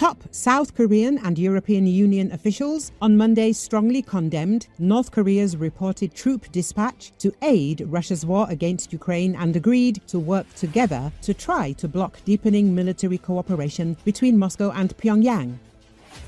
Top South Korean and European Union officials on Monday strongly condemned North Korea's reported troop dispatch to aid Russia's war against Ukraine and agreed to work together to try to block deepening military cooperation between Moscow and Pyongyang.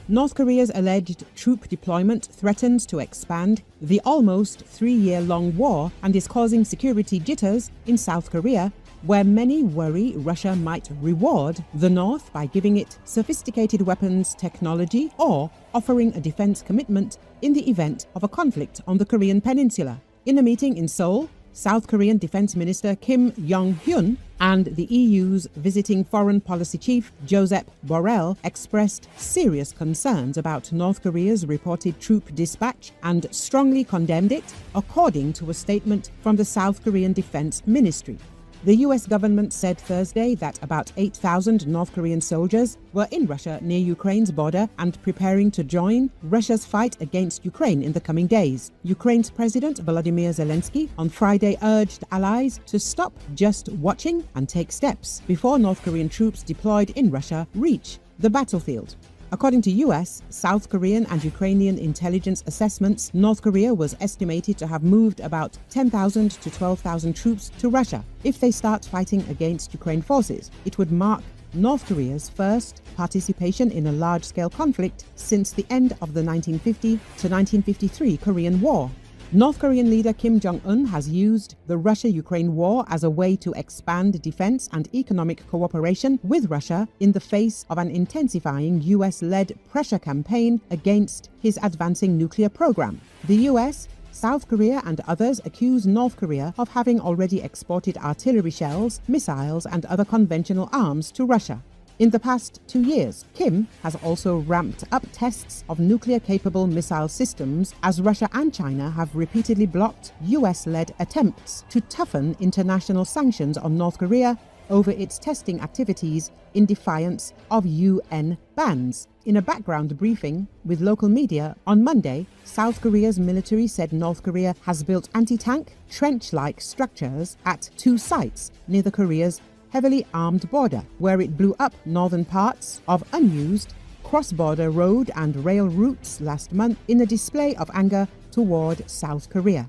North Korea's alleged troop deployment threatens to expand the almost three year long war and is causing security jitters in South Korea where many worry Russia might reward the North by giving it sophisticated weapons technology or offering a defense commitment in the event of a conflict on the Korean peninsula. In a meeting in Seoul, South Korean Defense Minister Kim Yong Hyun and the EU's visiting foreign policy chief Josep Borrell expressed serious concerns about North Korea's reported troop dispatch and strongly condemned it, according to a statement from the South Korean Defense Ministry. The US government said Thursday that about 8,000 North Korean soldiers were in Russia near Ukraine's border and preparing to join Russia's fight against Ukraine in the coming days. Ukraine's President Volodymyr Zelensky on Friday urged allies to stop just watching and take steps before North Korean troops deployed in Russia reach the battlefield. According to US, South Korean, and Ukrainian intelligence assessments, North Korea was estimated to have moved about 10,000 to 12,000 troops to Russia. If they start fighting against Ukraine forces, it would mark North Korea's first participation in a large scale conflict since the end of the 1950 to 1953 Korean War. North Korean leader Kim Jong un has used the Russia Ukraine war as a way to expand defense and economic cooperation with Russia in the face of an intensifying US led pressure campaign against his advancing nuclear program. The US South Korea and others accuse North Korea of having already exported artillery shells, missiles, and other conventional arms to Russia. In the past two years, Kim has also ramped up tests of nuclear capable missile systems as Russia and China have repeatedly blocked US led attempts to toughen international sanctions on North Korea over its testing activities in defiance of UN bans. In a background briefing with local media on Monday, South Korea's military said North Korea has built anti tank, trench like structures at two sites near the Korea's heavily armed border, where it blew up northern parts of unused cross border road and rail routes last month in a display of anger toward South Korea.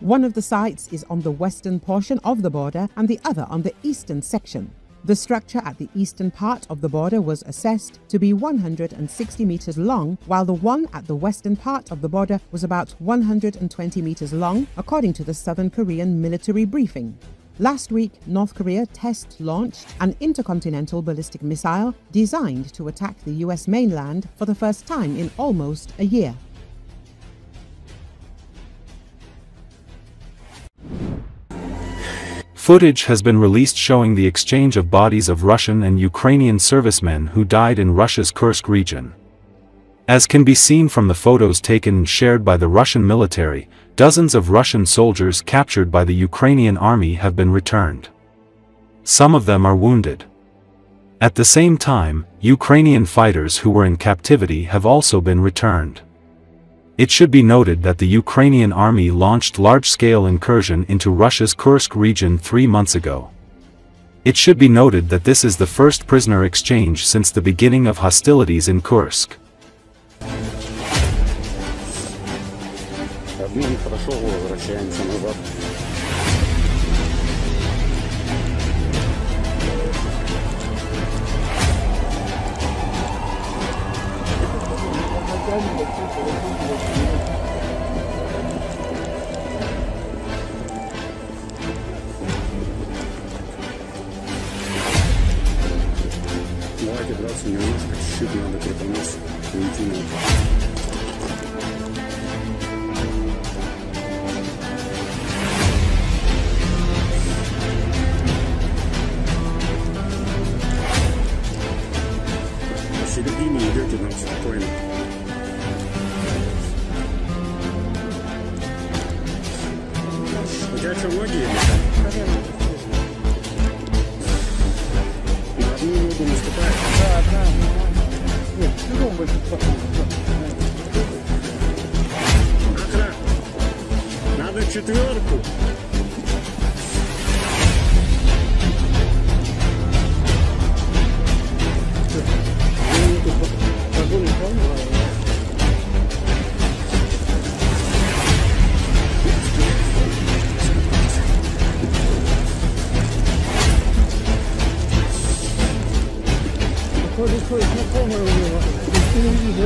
One of the sites is on the western portion of the border and the other on the eastern section. The structure at the eastern part of the border was assessed to be 160 meters long, while the one at the western part of the border was about 120 meters long, according to the Southern Korean military briefing. Last week, North Korea test launched an intercontinental ballistic missile designed to attack the US mainland for the first time in almost a year. Footage has been released showing the exchange of bodies of Russian and Ukrainian servicemen who died in Russia's Kursk region. As can be seen from the photos taken and shared by the Russian military, dozens of Russian soldiers captured by the Ukrainian army have been returned. Some of them are wounded. At the same time, Ukrainian fighters who were in captivity have also been returned. It should be noted that the Ukrainian army launched large-scale incursion into Russia's Kursk region three months ago. It should be noted that this is the first prisoner exchange since the beginning of hostilities in Kursk. Ну и хорошо возвращаемся назад. Давайте браться немножко, чуть-чуть надо припомнить уйти на это. Середине идете нам спокойно. У тебя что, ноги или На одну ногу наступаешь? Да, да. Нет, бегом больше Охрана. Надо четверку. そうですね、こうもよりは、一気に見、